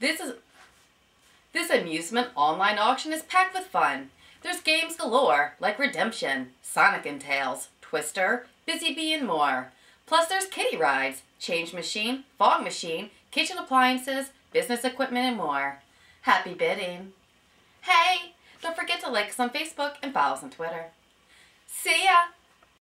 This is this amusement online auction is packed with fun. There's games galore like Redemption, Sonic and Tails, Twister, Busy Bee, and more. Plus there's kiddie rides, change machine, fog machine, kitchen appliances, business equipment, and more. Happy bidding. Hey, don't forget to like us on Facebook and follow us on Twitter.